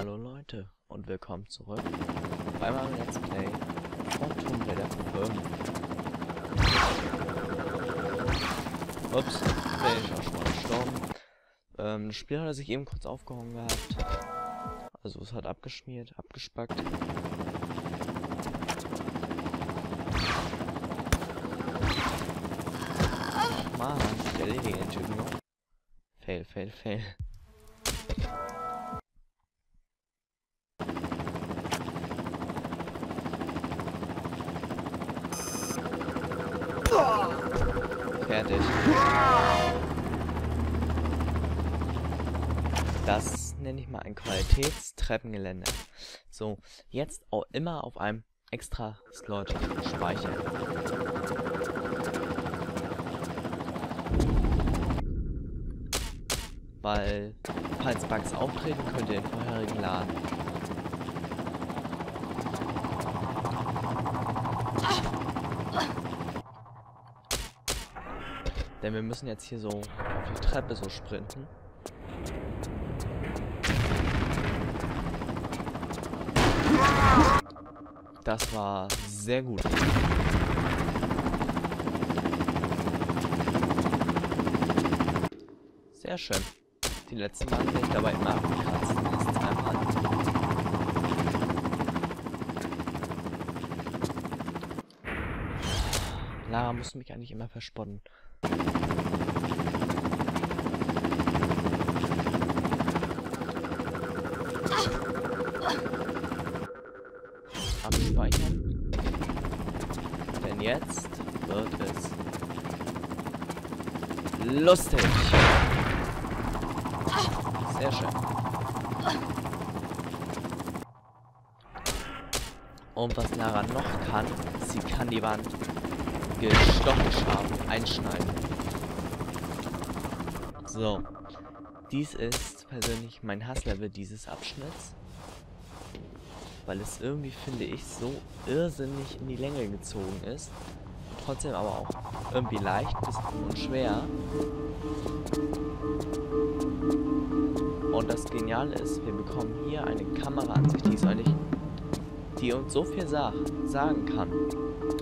Hallo Leute und willkommen zurück bei meinem Let's Play von Tomb Raider 5. Ups, bin ich auch schon mal gestorben. Ähm, das Spiel hat sich eben kurz aufgehauen gehabt. Also es hat abgeschmiert, abgespackt. Mann, ich erledige den Typen noch. Fail, fail, fail. Fertig. Das nenne ich mal ein Qualitätstreppengelände. So, jetzt auch immer auf einem extra Slot speichern. Weil, falls Bugs auftreten, könnt ihr den vorherigen laden. Denn wir müssen jetzt hier so auf die Treppe so sprinten. Das war sehr gut. Sehr schön. Die letzten Mal bin ich dabei immer abgekratzt. Lara muss mich eigentlich immer verspotten. Abspeichern. Denn jetzt wird es lustig. Sehr schön. Und was Lara noch kann, sie kann die Wand gestochen scharf einschneiden. So. Dies ist persönlich mein Hasslevel dieses Abschnitts. Weil es irgendwie, finde ich, so irrsinnig in die Länge gezogen ist. Trotzdem aber auch irgendwie leicht bis unschwer. Und das Geniale ist, wir bekommen hier eine Kameraansicht, die ist eigentlich, die uns so viel sag, sagen kann.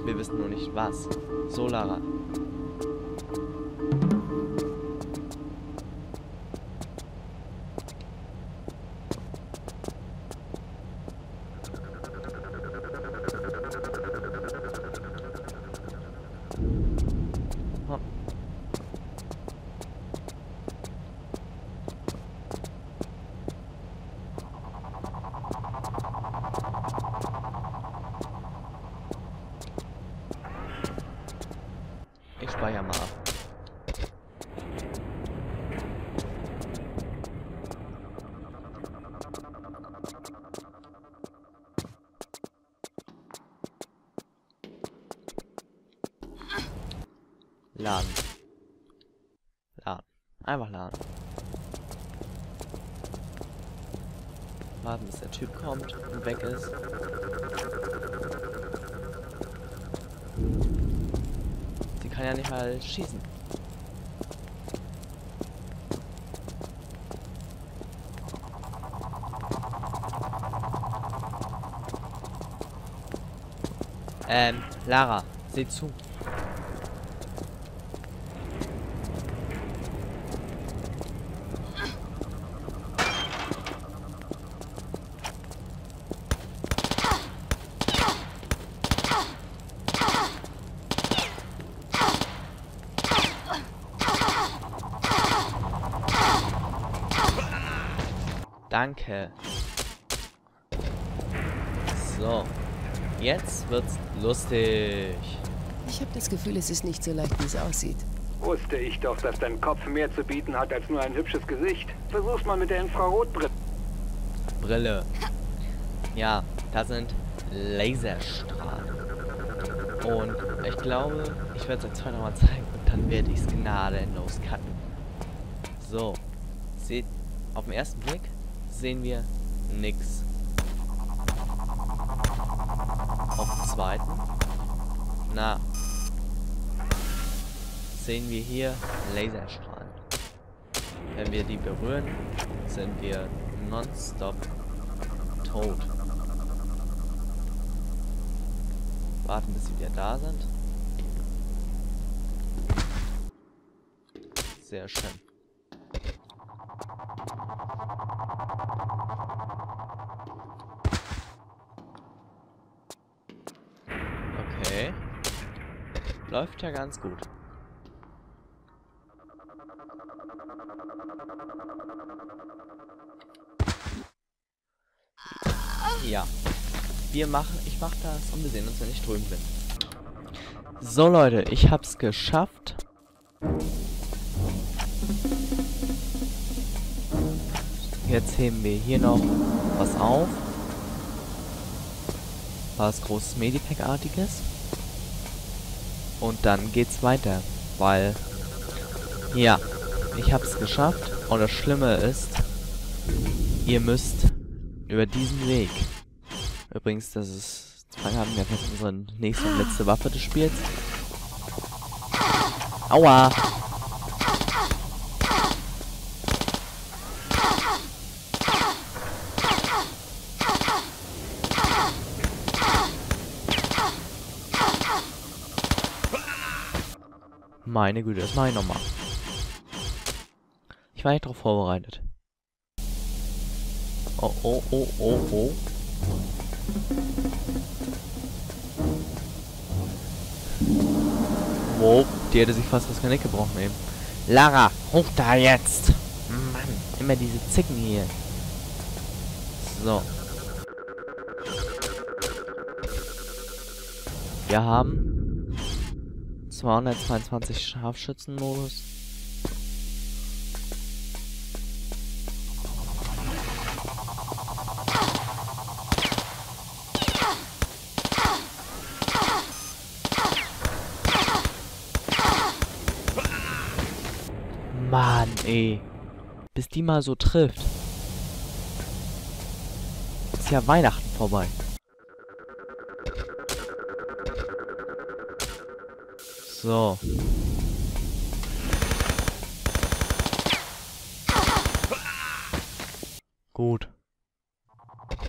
Wir wissen nur nicht was. So, Einfach laden. Warten, bis der Typ kommt und weg ist. Sie kann ja nicht mal schießen. Ähm, Lara, seh zu. Danke. So. Jetzt wird's lustig. Ich habe das Gefühl, es ist nicht so leicht, wie es aussieht. Wusste ich doch, dass dein Kopf mehr zu bieten hat als nur ein hübsches Gesicht. Versuch's mal mit der Infrarotbrille. Brille. Ja, da sind Laserstrahlen. Und ich glaube, ich werde es euch zwei nochmal zeigen und dann werde ich es gnadenlos cutten. So. Seht, auf den ersten Blick sehen wir nix. Auf dem zweiten, na, sehen wir hier Laserstrahlen. Wenn wir die berühren, sind wir nonstop tot. Warten, bis sie wieder da sind. Sehr schön. Läuft ja ganz gut. Ja. Wir machen, ich mach das und wir sehen uns, wenn ich drüben bin. So Leute, ich hab's geschafft. Jetzt heben wir hier noch was auf. Was großes Medipack-artiges. Und dann geht's weiter. Weil, ja, ich hab's geschafft. Und das Schlimme ist, ihr müsst über diesen Weg. Übrigens, das ist, zwei haben wir fast unsere nächste und letzte Waffe des Spiels. Aua! Meine Güte, das mache ich nochmal. Ich war nicht darauf vorbereitet. Oh, oh, oh, oh, oh. Wow, die hätte sich fast das Genick gebrochen eben. Lara, hoch da jetzt! Mann, immer diese Zicken hier. So. Wir haben 222 Scharfschützenmodus. Mann, ey. Bis die mal so trifft. Ist ja Weihnachten vorbei. So. Gut.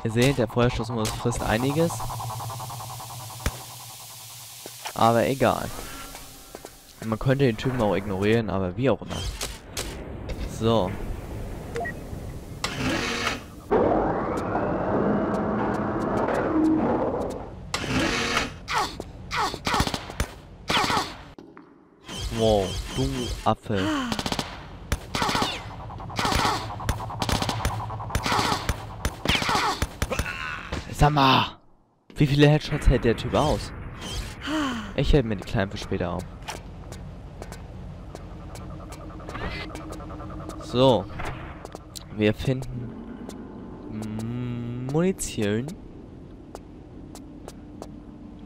Ihr seht, der Feuerstoßmodus frisst einiges. Aber egal. Man könnte den Typen auch ignorieren, aber wie auch immer. So. Wow, du Affe. Sag mal, wie viele Headshots hält der Typ aus? Ich hätte mir die kleinen für später auf. So. Wir finden Munition.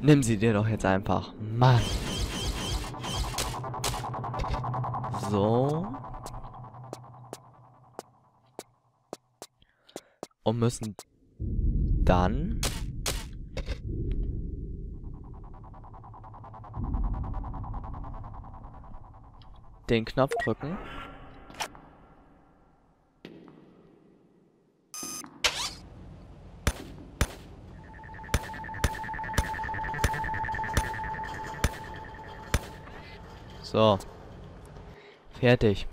Nimm sie dir doch jetzt einfach. Mann. So. Und müssen dann den Knopf drücken. So. Fertig.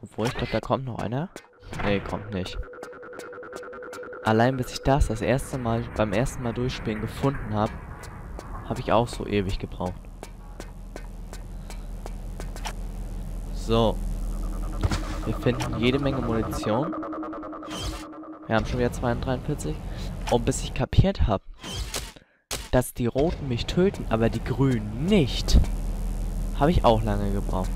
Obwohl, ich glaube, da kommt noch einer. Nee, kommt nicht. Allein bis ich das das erste Mal, beim ersten Mal durchspielen gefunden habe, habe ich auch so ewig gebraucht. So. Wir finden jede Menge Munition. Wir haben schon wieder 243. Und bis ich kapiert habe, dass die Roten mich töten, aber die Grünen nicht. Habe ich auch lange gebraucht.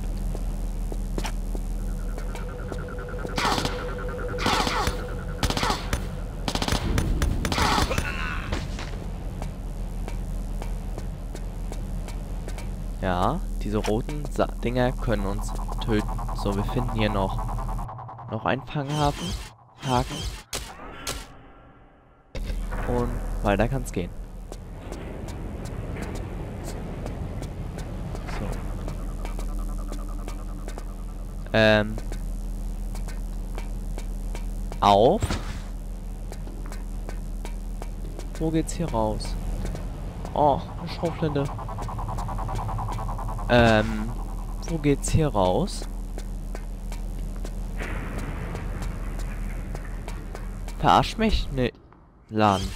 Ja, diese roten Sa Dinger können uns töten. So, wir finden hier noch noch einen Fanghafen. Haken. Und weiter kann es gehen. Ähm. auf. Wo geht's hier raus? Oh, Schrotflinte. Ähm, wo geht's hier raus? Verarsch mich? Nee. Laden.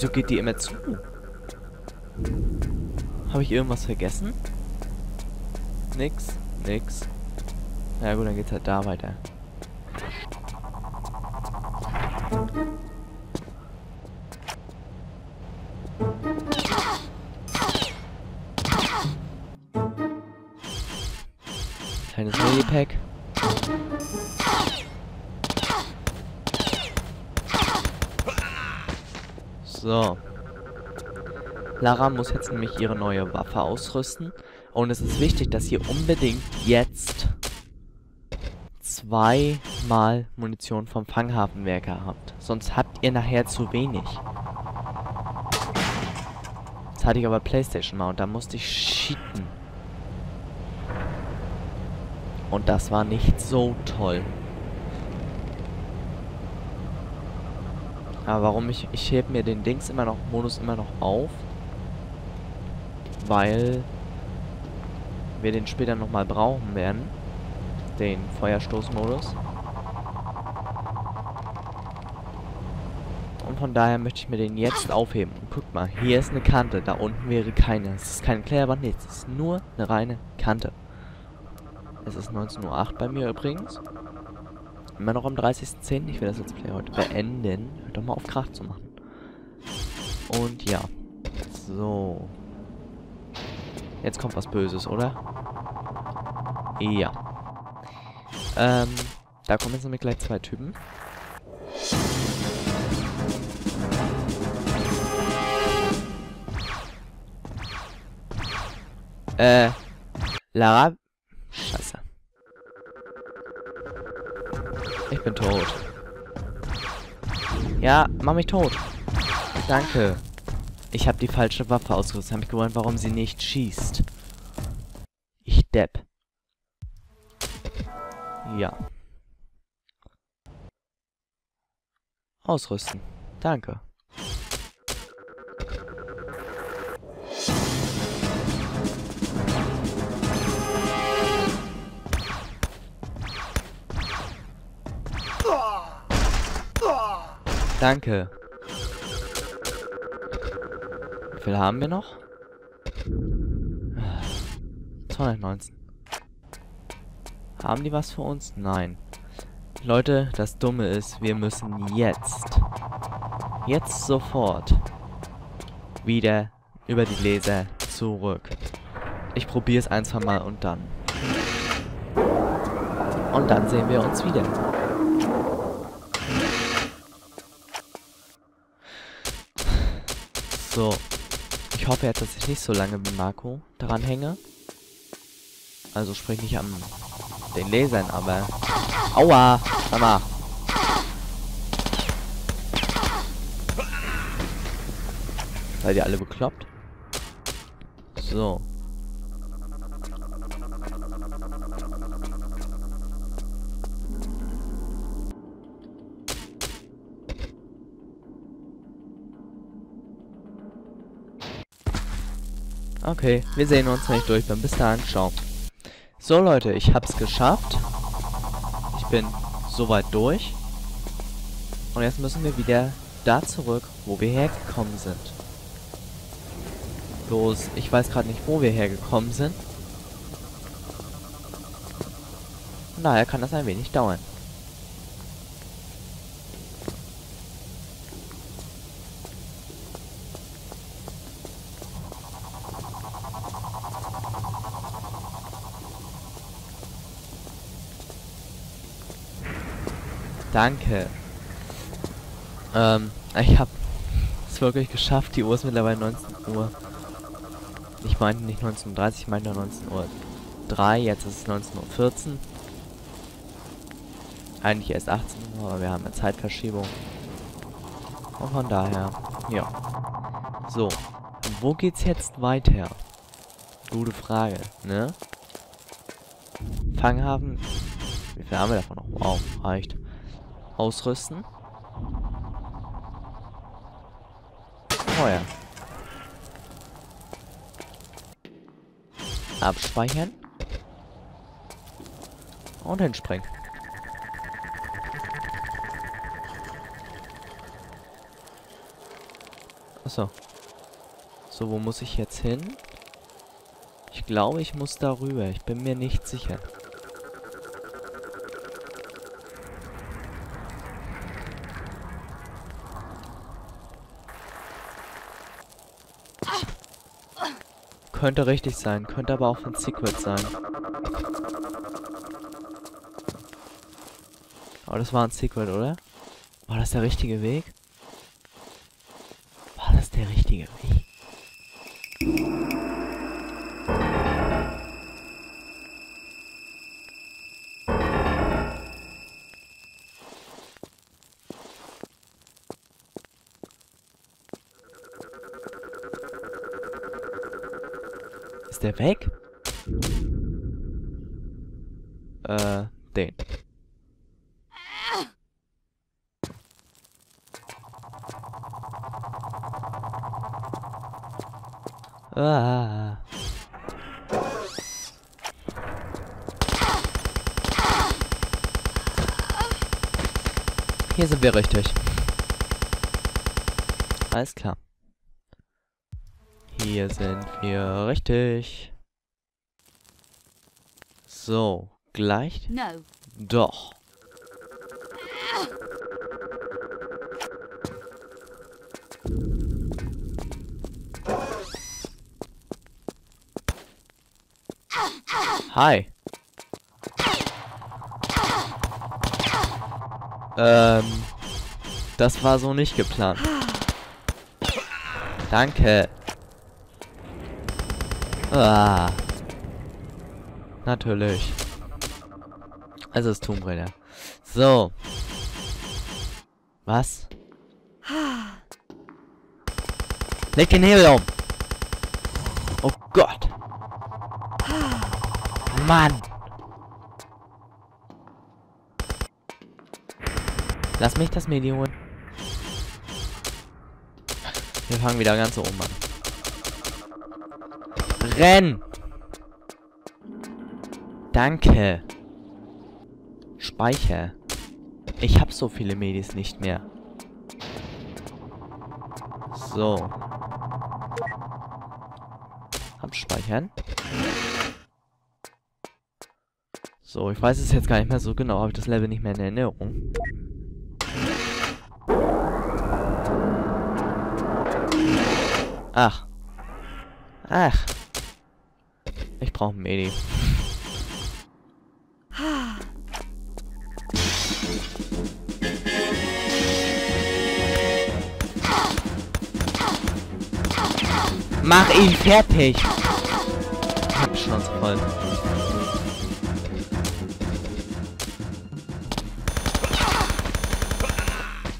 Wieso geht die immer zu? Habe ich irgendwas vergessen? Nix, nix. Na gut, dann geht's halt da weiter. So. Lara muss jetzt nämlich ihre neue Waffe ausrüsten. Und es ist wichtig, dass ihr unbedingt jetzt zweimal Munition vom Fanghafenwerker habt. Sonst habt ihr nachher zu wenig. Das hatte ich aber Playstation mal und da musste ich cheaten. Und das war nicht so toll. Aber warum ich... Ich heb mir den Dings immer noch... Modus immer noch auf. Weil... Wir den später nochmal brauchen werden. Den Feuerstoßmodus. Und von daher möchte ich mir den jetzt aufheben. Und guckt mal, hier ist eine Kante. Da unten wäre keine. Es ist keine Klärband, nichts. Es ist nur eine reine Kante. Es ist 19.08 Uhr bei mir übrigens. Immer noch am 30.10. Ich will das Let's Play heute beenden. Hört doch mal auf Krach zu machen. Und ja. So. Jetzt kommt was Böses, oder? Ja. Ähm, da kommen jetzt nämlich gleich zwei Typen. Äh, Lara... Scheiße. Ich bin tot. Ja, mach mich tot. Danke. Ich habe die falsche Waffe ausgerüstet. Hab mich gewundert, warum sie nicht schießt. Ich depp. Ja. Ausrüsten. Danke. Danke. Wie viel haben wir noch? 219. Haben die was für uns? Nein. Leute, das Dumme ist, wir müssen jetzt, jetzt sofort wieder über die Laser zurück. Ich probiere es ein, zwei Mal und dann. Und dann sehen wir uns wieder. So. Ich hoffe jetzt, dass ich nicht so lange wie Marco daran hänge. Also sprich nicht an den Lasern, aber... Aua! Sag mal. Seid ihr alle bekloppt? So. Okay, wir sehen uns, wenn ich durch bin. Bis dann, ciao. So Leute, ich hab's geschafft. Ich bin soweit durch. Und jetzt müssen wir wieder da zurück, wo wir hergekommen sind. Bloß, ich weiß gerade nicht, wo wir hergekommen sind. Von daher kann das ein wenig dauern. Danke. Ähm, ich habe es wirklich geschafft. Die Uhr ist mittlerweile 19 Uhr. Ich meinte nicht 19.30 Uhr, ich meinte 19.03 Uhr. Jetzt ist es 19.14 Uhr. Eigentlich erst 18 Uhr, aber wir haben eine Zeitverschiebung. Und von daher, ja. So. wo geht's jetzt weiter? Gute Frage, ne? Fanghafen. Wie viel haben wir davon noch? Wow, reicht. Ausrüsten. Feuer. Abspeichern. Und hinspringen. Achso. So, wo muss ich jetzt hin? Ich glaube, ich muss darüber. Ich bin mir nicht sicher. Könnte richtig sein, könnte aber auch von Secret sein. Aber das war ein Secret, oder? War das der richtige Weg? Weg? Äh, den. Ah. Hier sind wir richtig. Alles klar. Hier sind wir richtig. So, gleich? No. Doch. Hi. Ähm, das war so nicht geplant. Danke. Ah. Natürlich. Es ist Tomb Raider. So. Was? Leg den Hebel um. Oh Gott. Mann. Lass mich das Medium holen. Wir fangen wieder ganz oben an. Renn! Danke. Speicher. Ich hab so viele Medis nicht mehr. So. Abspeichern. So, ich weiß es jetzt gar nicht mehr so genau, habe ich das Level nicht mehr in Erinnerung. Ach. Ach. Ich brauche ein Medi. Mach ihn fertig! Hab schon voll.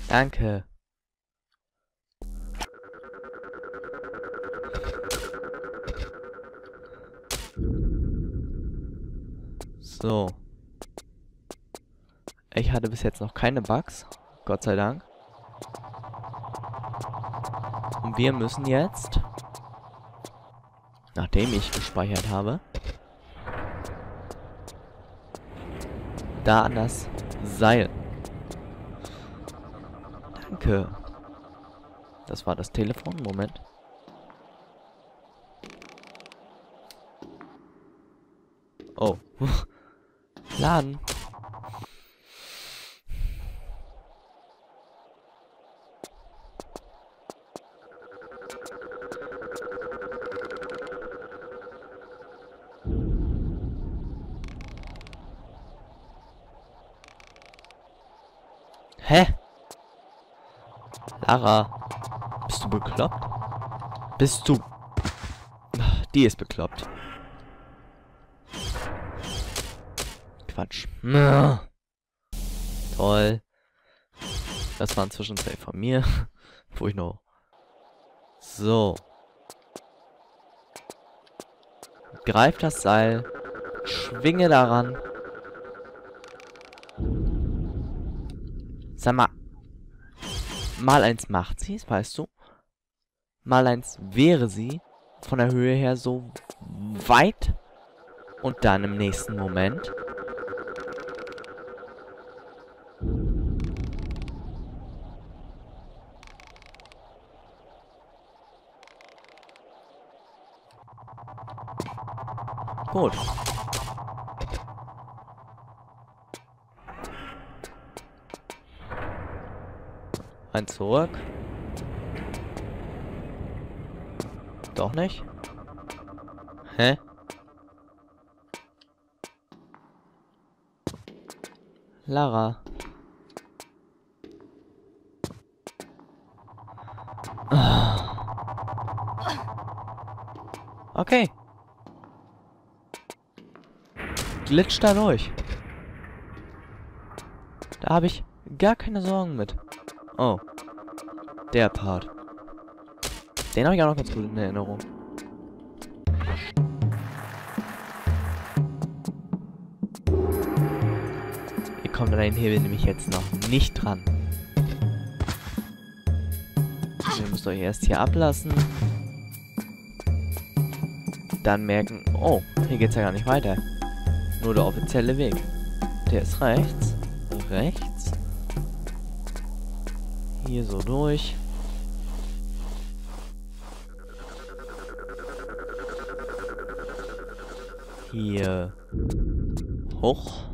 Danke. So. Ich hatte bis jetzt noch keine Bugs. Gott sei Dank. Und wir müssen jetzt, nachdem ich gespeichert habe, da an das Seil. Danke. Das war das Telefon. Moment. Oh. Laden. Hä? Lara, bist du bekloppt? Bist du... Die ist bekloppt. Quatsch. Toll. Das war ein Zwischenzeit von mir. Wo ich noch... So. greif das Seil, schwinge daran. Sag mal, mal eins macht sie, weißt du? Mal eins wäre sie von der Höhe her so weit und dann im nächsten Moment Gut. Ein zurück. Doch nicht? Hä? Lara. Okay. Glitscht da durch. Da habe ich gar keine Sorgen mit. Oh. Der Part. Den habe ich auch noch ganz gut in Erinnerung. Ihr kommt an den Hebel nämlich jetzt noch nicht dran. Ihr müsst euch erst hier ablassen. Dann merken, oh, hier geht's ja gar nicht weiter. Nur der offizielle Weg. Der ist rechts. Rechts. Hier so durch. Hier hoch.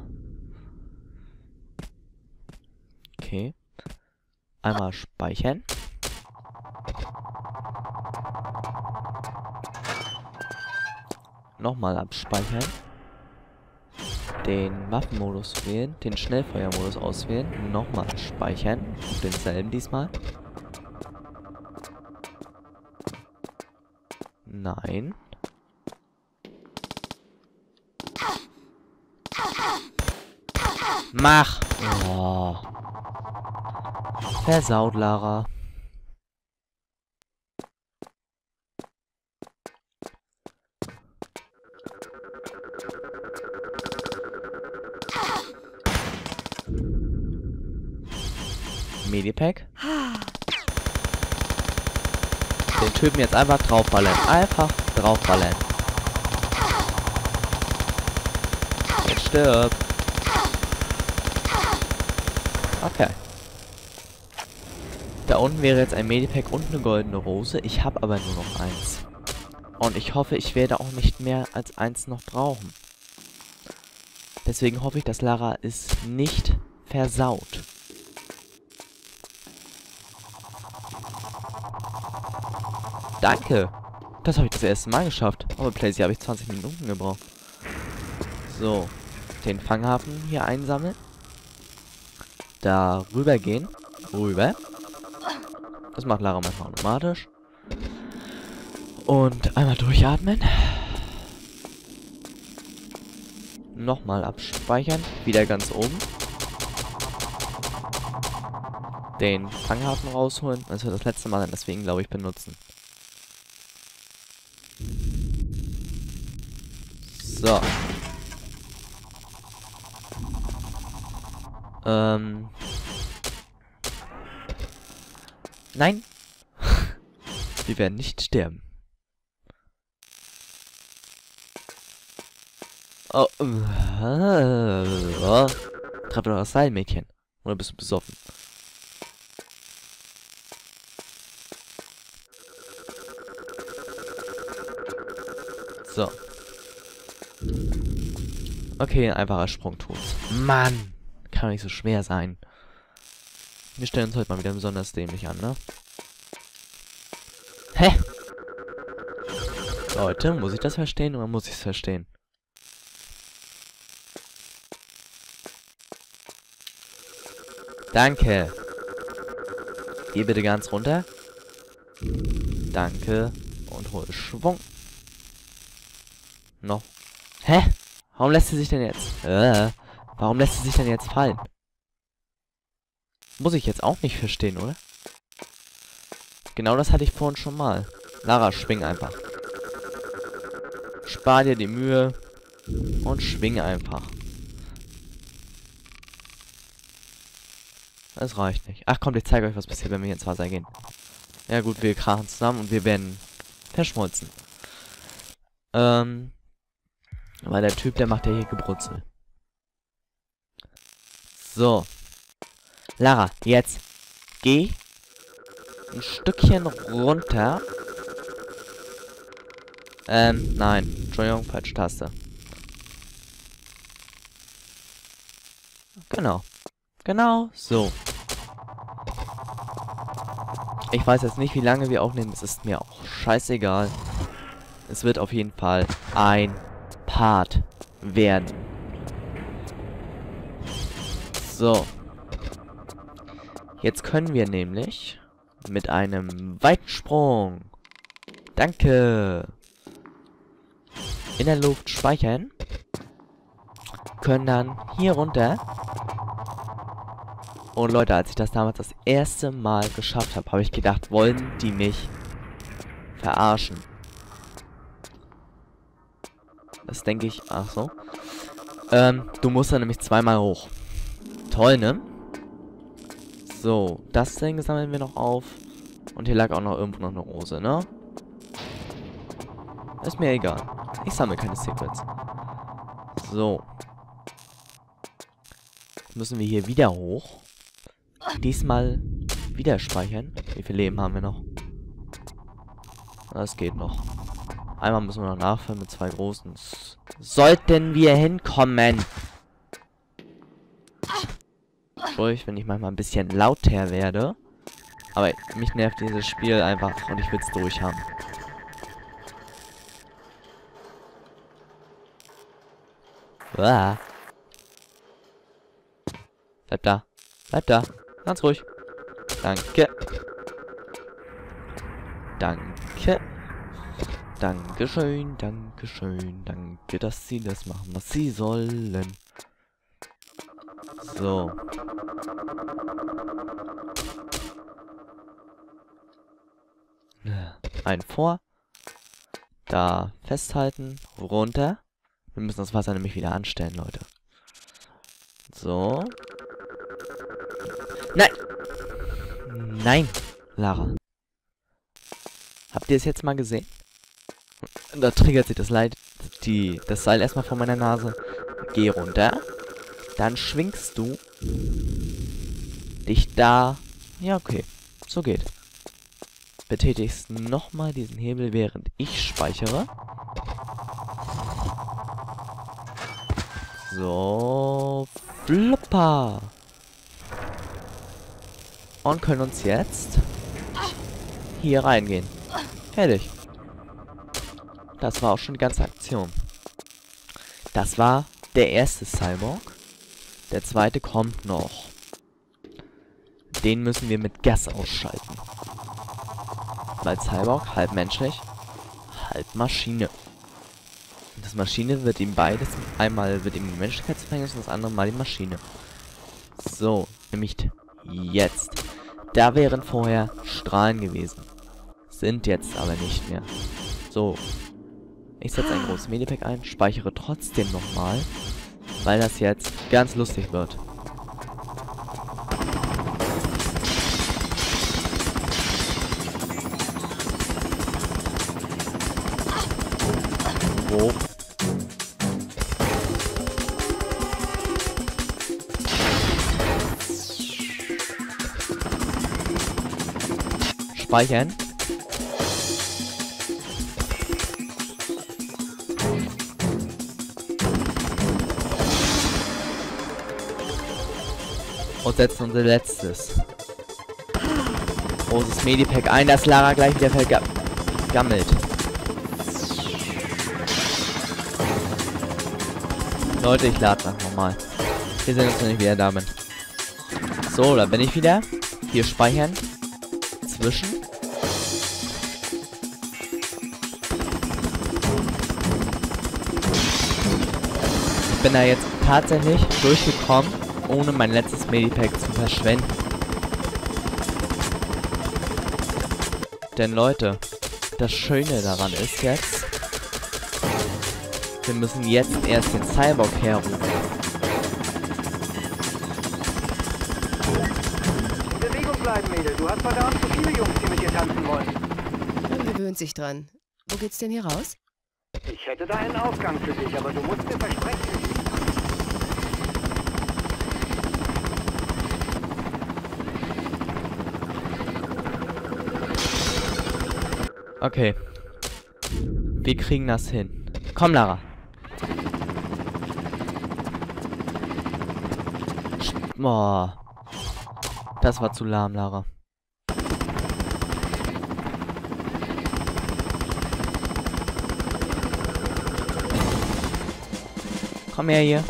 Okay. Einmal speichern. Nochmal abspeichern. Den Waffenmodus wählen, den Schnellfeuermodus auswählen, nochmal speichern, denselben diesmal. Nein. Mach! Oh. Versaut, Lara. Medipack. Den Typen jetzt einfach draufballern. Einfach draufballern. Jetzt stirb. Okay. Da unten wäre jetzt ein Medipack und eine goldene Rose. Ich habe aber nur noch eins. Und ich hoffe, ich werde auch nicht mehr als eins noch brauchen. Deswegen hoffe ich, dass Lara es nicht versaut. Danke. Das habe ich das erste Mal geschafft. Aber Playsy habe ich 20 Minuten gebraucht. So. Den Fanghafen hier einsammeln. Da rüber gehen. Rüber. Das macht Lara manchmal automatisch. Und einmal durchatmen. Nochmal abspeichern. Wieder ganz oben. Den Fanghafen rausholen. Das wird das letzte Mal deswegen, glaube ich, benutzen. So. Ähm. Nein. Wir werden nicht sterben. Oh. Äh, oh. Doch das Seil, Mädchen. Oder bist du besoffen? So. Okay, ein einfacher Sprung tut's. Mann! Kann nicht so schwer sein. Wir stellen uns heute mal wieder besonders dämlich an, ne? Hä? Leute, muss ich das verstehen oder muss ich es verstehen? Danke. Geh bitte ganz runter. Danke. Und hol Schwung. Noch. Hä? Warum lässt sie sich denn jetzt... Äh, warum lässt sie sich denn jetzt fallen? Muss ich jetzt auch nicht verstehen, oder? Genau das hatte ich vorhin schon mal. Lara, schwing einfach. Spar dir die Mühe und schwing einfach. Das reicht nicht. Ach kommt, ich zeige euch, was passiert, wenn wir ins Wasser gehen. Ja gut, wir krachen zusammen und wir werden verschmolzen. Ähm, weil der Typ, der macht ja hier Gebrutzel. So. Lara, jetzt geh ein Stückchen runter. Ähm, nein. Entschuldigung, falsche Taste. Genau. Genau, so. Ich weiß jetzt nicht, wie lange wir aufnehmen. Es ist mir auch scheißegal. Es wird auf jeden Fall ein Part werden. So. Jetzt können wir nämlich mit einem Weitsprung. Danke. In der Luft speichern. Können dann hier runter. Und Leute, als ich das damals das erste Mal geschafft habe, habe ich gedacht, wollen die mich verarschen. Das denke ich. Ach so. Ähm, du musst dann nämlich zweimal hoch. Toll, ne? So, das Ding sammeln wir noch auf. Und hier lag auch noch irgendwo noch eine Rose, ne? Ist mir egal. Ich sammle keine Secrets. So. Müssen wir hier wieder hoch. Diesmal wieder speichern. Wie viel Leben haben wir noch? Das geht noch. Einmal müssen wir noch nachfüllen mit zwei großen. Sollten wir hinkommen. Ruhig, wenn ich manchmal ein bisschen lauter werde. Aber mich nervt dieses Spiel einfach und ich will es durchhaben. Uah. Bleib da. Bleib da. Ganz ruhig. Danke. Danke. Dankeschön, Dankeschön, danke, dass sie das machen, was sie sollen. So. Ein vor. Da festhalten. Runter. Wir müssen das Wasser nämlich wieder anstellen, Leute. So. Nein! Nein, Lara. Habt ihr es jetzt mal gesehen? Da triggert sich das Leid, die, das Seil erstmal vor meiner Nase. Geh runter. Dann schwingst du dich da. Ja, okay. So geht. Betätigst nochmal diesen Hebel, während ich speichere. So. Flupper. Und können uns jetzt hier reingehen. Fertig. Das war auch schon die ganze Aktion. Das war der erste Cyborg. Der zweite kommt noch. Den müssen wir mit Gas ausschalten. Weil Cyborg halb menschlich, halb Maschine. Das Maschine wird ihm beides, einmal wird ihm die Menschlichkeitsverhängnis und das andere mal die Maschine. So, nämlich jetzt. Da wären vorher Strahlen gewesen. Sind jetzt aber nicht mehr. So, ich setze ein großes Medipack ein, speichere trotzdem nochmal, weil das jetzt ganz lustig wird. Speichern. Und setzen unser letztes großes Medipack ein, das Lara gleich wieder vergammelt. Leute, ich lade noch nochmal. Wir sehen uns, ich wieder da bin. So, da bin ich wieder. Hier speichern. Zwischen. Ich bin da jetzt tatsächlich durchgekommen ohne mein letztes Medipack zu verschwenden. Denn Leute, das Schöne daran ist jetzt, Wir müssen jetzt erst den Cyborg herrufen. In Bewegung bleiben, Mädel. Du hast verdammt zu viele Jungs, die mit dir tanzen wollen. Man gewöhnt sich dran. Wo geht's denn hier raus? Ich hätte da einen Ausgang für dich, aber du musst mir versprechen. Okay. Wir kriegen das hin. Komm, Lara. Boah. Das war zu lahm, Lara. Komm her hier.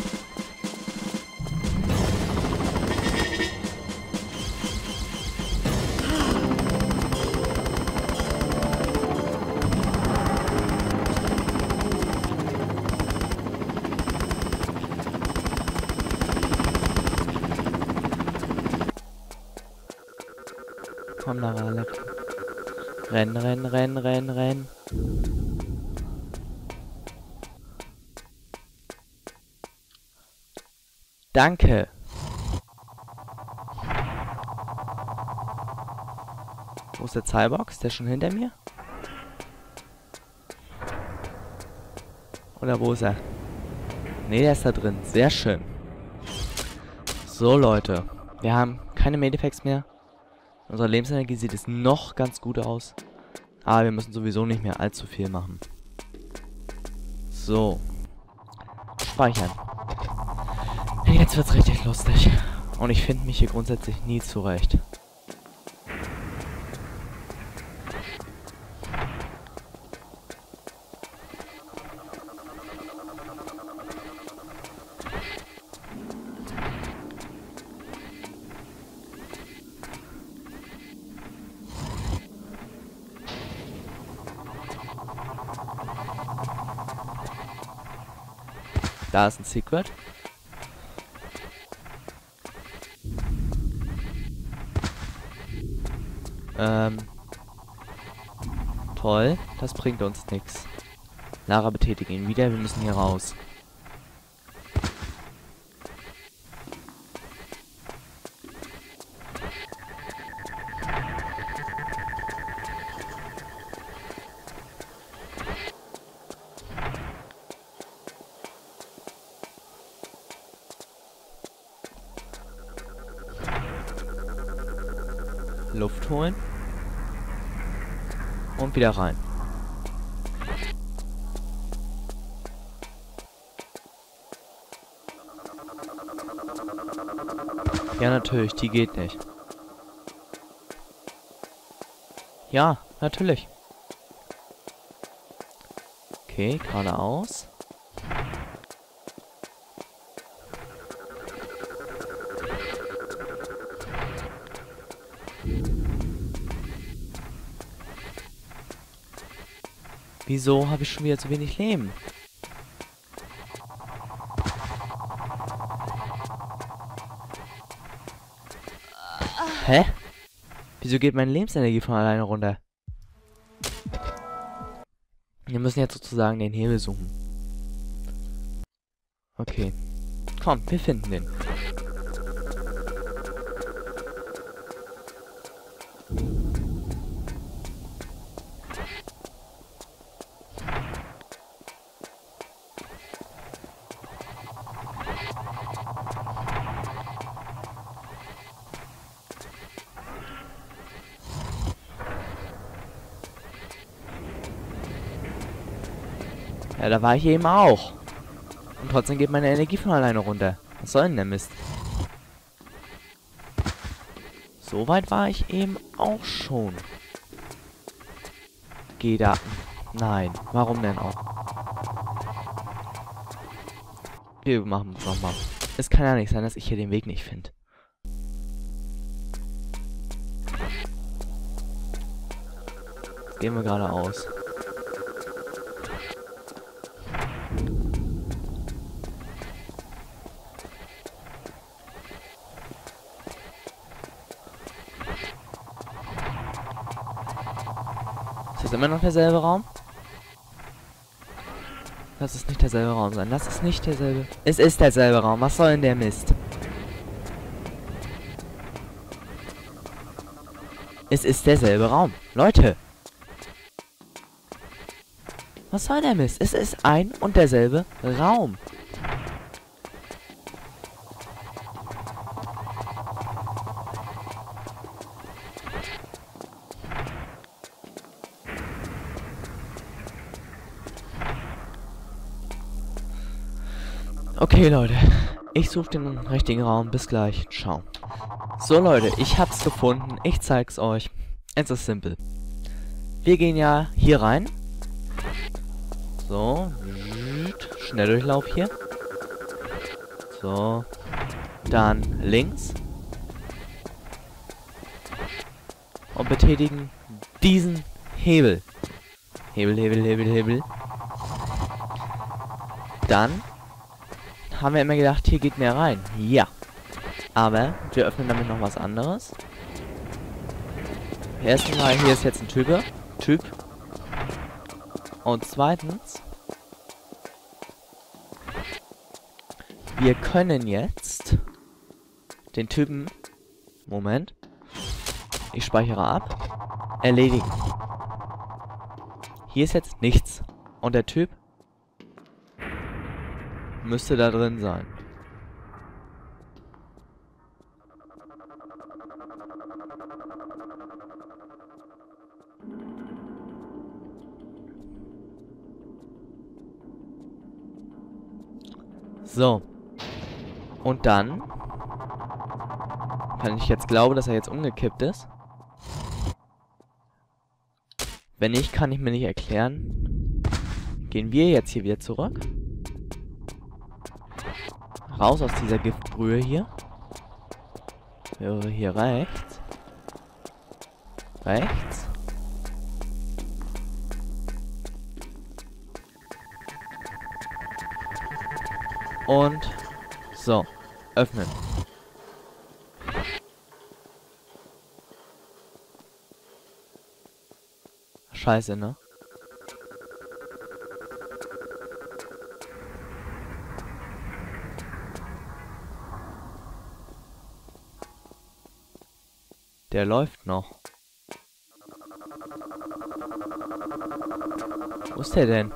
Renn, renn, renn, renn, renn. Danke. Wo ist der Cyborg? Ist der schon hinter mir? Oder wo ist er? Ne, der ist da drin. Sehr schön. So, Leute. Wir haben keine Medifacts mehr. Unsere Lebensenergie sieht es noch ganz gut aus. Aber wir müssen sowieso nicht mehr allzu viel machen. So. Speichern. Jetzt wird's richtig lustig. Und ich finde mich hier grundsätzlich nie zurecht. Da ist ein Secret. Ähm. Toll, das bringt uns nichts. Lara betätigt ihn wieder, wir müssen hier raus. Holen. Und wieder rein. Ja, natürlich, die geht nicht. Ja, natürlich. Okay, geradeaus. Wieso habe ich schon wieder zu wenig Leben? Hä? Wieso geht meine Lebensenergie von alleine runter? Wir müssen jetzt sozusagen den Hebel suchen. Okay. Komm, wir finden den. Da war ich eben auch. Und trotzdem geht meine Energie von alleine runter. Was soll denn der Mist? So weit war ich eben auch schon. G-Daten. Nein. Warum denn auch? Wir machen es nochmal. Es kann ja nicht sein, dass ich hier den Weg nicht finde. Gehen wir geradeaus. Ist immer noch derselbe Raum? Lass es nicht derselbe Raum sein. Lass es nicht derselbe. Es ist derselbe Raum. Was soll denn der Mist? Es ist derselbe Raum. Leute. Was soll der Mist? Es ist ein und derselbe Raum. Okay, Leute. Ich suche den richtigen Raum. Bis gleich. Ciao. So, Leute. Ich hab's gefunden. Ich zeig's euch. Es ist simpel. Wir gehen ja hier rein. So. Schnelldurchlauf hier. So. Dann links. Und betätigen diesen Hebel. Hebel, Hebel, Hebel, Hebel. Dann haben wir immer gedacht, hier geht mehr rein. Ja. Aber wir öffnen damit noch was anderes. Erstens mal, hier ist jetzt ein Typ. Typ. Und zweitens, wir können jetzt den Typen, Moment, ich speichere ab, erledigen. Hier ist jetzt nichts. Und der Typ müsste da drin sein. So. Und dann... Wenn ich jetzt glaube, dass er jetzt umgekippt ist. Wenn nicht, kann ich mir nicht erklären. Gehen wir jetzt hier wieder zurück. Raus aus dieser Giftbrühe hier. Hier, rechts. Rechts. Und so, öffnen. Scheiße, ne? Der läuft noch. Wo ist der denn?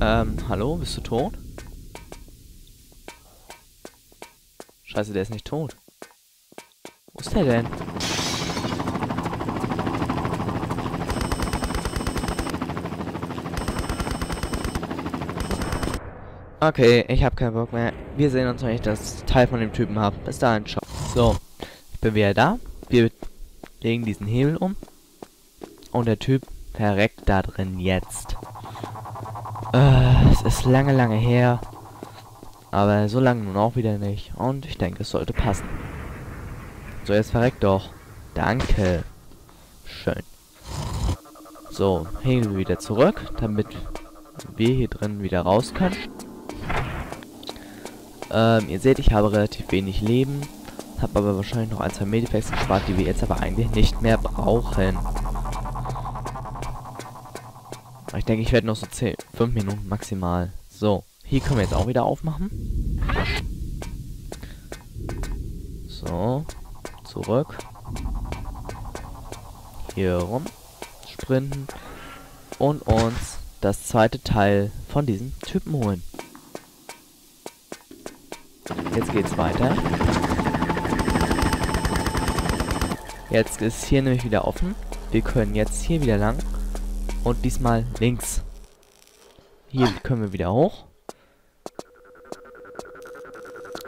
Ähm, hallo, bist du tot? Scheiße, der ist nicht tot ist der denn? Okay, ich habe keinen Bock mehr. Wir sehen uns, wenn ich das Teil von dem Typen habe. Bis dahin, ciao. So, ich bin wieder da. Wir legen diesen Hebel um. Und der Typ verreckt da drin jetzt. Äh, es ist lange, lange her. Aber so lange nun auch wieder nicht. Und ich denke, es sollte passen. So, jetzt verreckt doch. Danke. Schön. So, hängen wir wieder zurück, damit wir hier drin wieder raus können. Ähm, ihr seht, ich habe relativ wenig Leben. Habe aber wahrscheinlich noch ein, zwei Medifacts gespart, die wir jetzt aber eigentlich nicht mehr brauchen. Ich denke, ich werde noch so 10, 5 Minuten maximal. So, hier können wir jetzt auch wieder aufmachen. So, zurück. Hier rum. Sprinten. Und uns das zweite Teil von diesem Typen holen. Jetzt geht's weiter. Jetzt ist hier nämlich wieder offen. Wir können jetzt hier wieder lang. Und diesmal links. Hier können wir wieder hoch.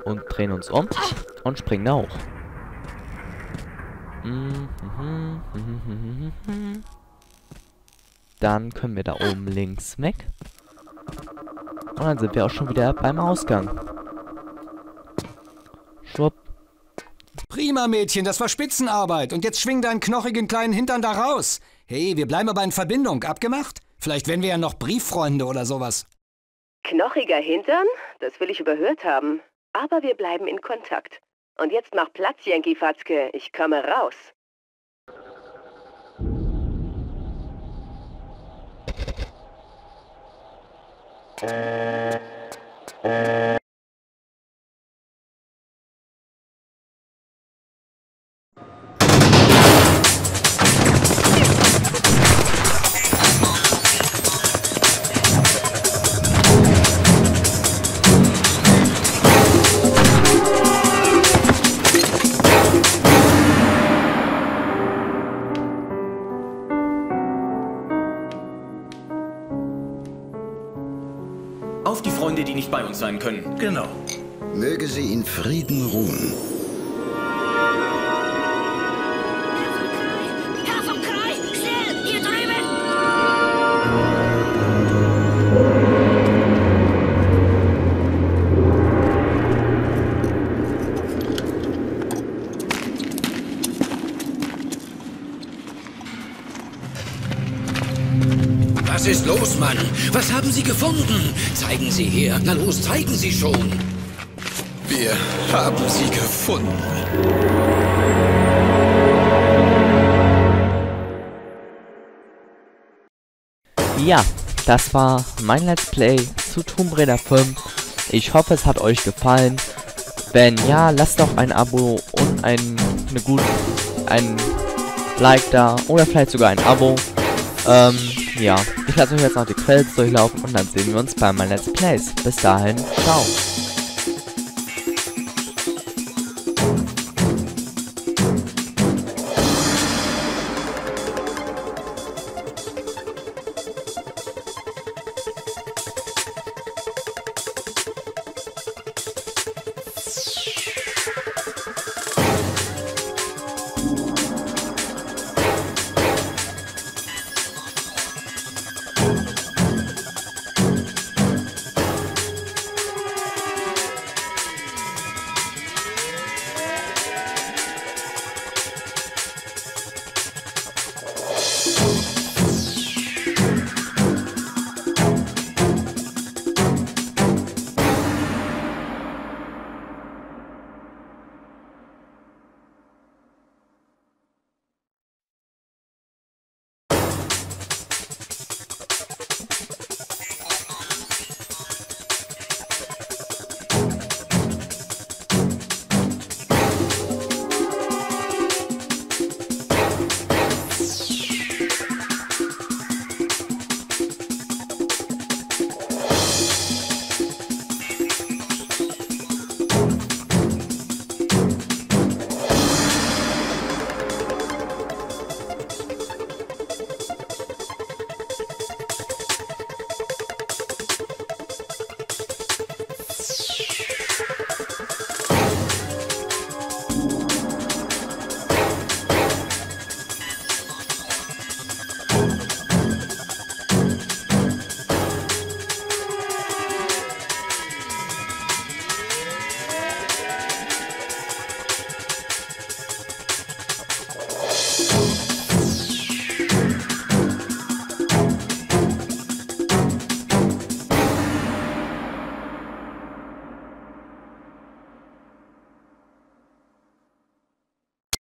Und drehen uns um. Und springen da hoch. Dann können wir da oben links weg. Und dann sind wir auch schon wieder beim Ausgang. Schwupp. Prima, Mädchen, das war Spitzenarbeit. Und jetzt schwing deinen knochigen kleinen Hintern da raus. Hey, wir bleiben aber in Verbindung. Abgemacht? Vielleicht werden wir ja noch Brieffreunde oder sowas. Knochiger Hintern? Das will ich überhört haben. Aber wir bleiben in Kontakt. Und jetzt mach Platz, Yankee Fatzke. Ich komme raus. Auf die Freunde, die nicht bei uns sein können. Genau. Möge sie in Frieden ruhen. Was ist los, Mann? Was haben Sie gefunden? Zeigen Sie her. Na los, zeigen Sie schon. Wir haben sie gefunden. Ja, das war mein Let's Play zu Tomb Raider 5. Ich hoffe, es hat euch gefallen. Wenn ja, lasst doch ein Abo und ein, eine gut, ein Like da oder vielleicht sogar ein Abo. Ähm, ja, ich lasse euch jetzt noch die Credits durchlaufen und dann sehen wir uns bei meinen Let's Plays. Bis dahin, ciao.